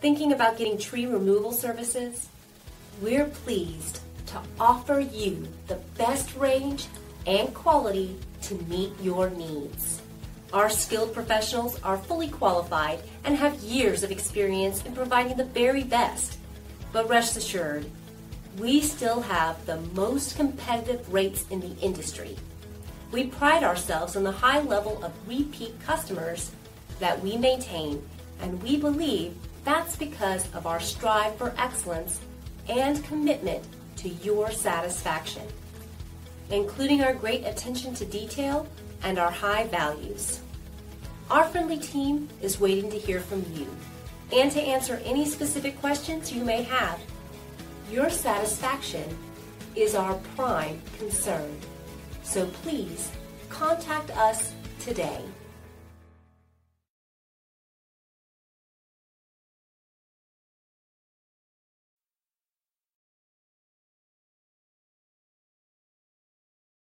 Thinking about getting tree removal services? We're pleased to offer you the best range and quality to meet your needs. Our skilled professionals are fully qualified and have years of experience in providing the very best. But rest assured, we still have the most competitive rates in the industry. We pride ourselves on the high level of repeat customers that we maintain, and we believe that's because of our strive for excellence and commitment to your satisfaction, including our great attention to detail and our high values. Our friendly team is waiting to hear from you and to answer any specific questions you may have. Your satisfaction is our prime concern. So please contact us today.